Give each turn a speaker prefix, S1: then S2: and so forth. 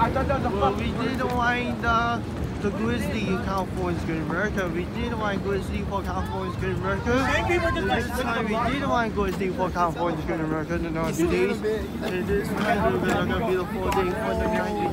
S1: Thought that was a
S2: well, we did wine the, the Grizzly in California's Good America. We did wine Grizzly for California's Good America. This time we did wine Grizzly for California's Good America in the North And this time we're going to be the full day for the
S3: 90s.